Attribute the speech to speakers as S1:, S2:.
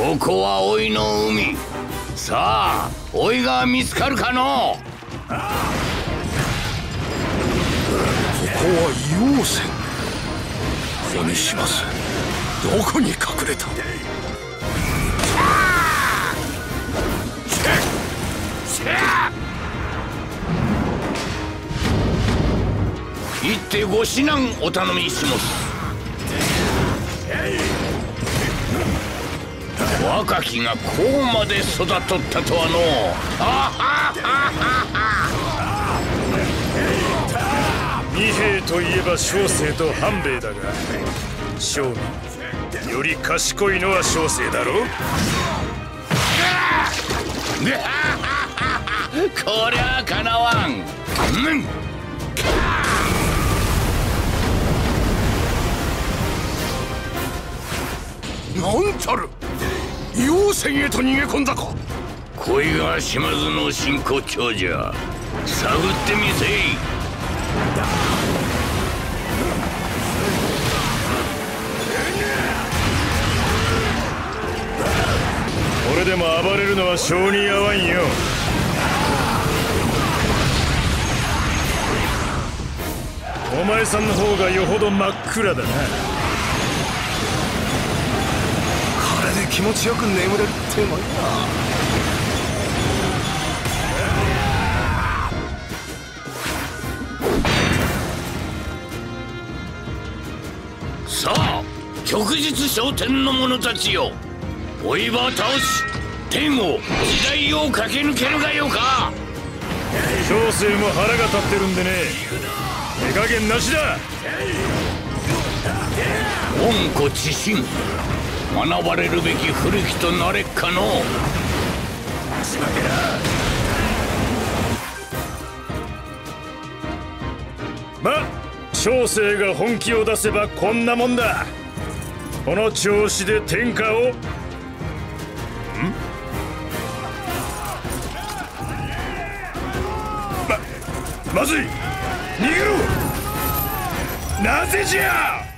S1: ここは老いの海。さあ老いが見つかるかの？ここ
S2: は妖精。おにしますどこに隠れた？
S1: 行ってご指南お頼みします若きがこうまで育っとったとはの
S3: 二兵といえば小生と半兵衛だが将軍より賢いのは小生だろ
S1: こりゃかなわん、うん。
S2: なんたる妖精へと逃げ込んだか。
S1: 恋が島津の真骨頂じゃ。探ってみせい。
S3: これでも暴れるのは性に合わんよ。お前さんの方がよほど真っ暗だな。
S2: 気持ちよく眠れるってもんや。
S1: さあ旭日昇天の者たちよ。追い場倒し天を時代を駆け抜けるがよか。
S3: 小生も腹が立ってるんでね。手加減なしだ。
S1: 恩子知心学ばれるべき古きとなれっかの。足負けだ
S3: ま小生が本気を出せばこんなもんだ。この調子で天下を。ん？ままずい。逃げろ。なぜじゃ。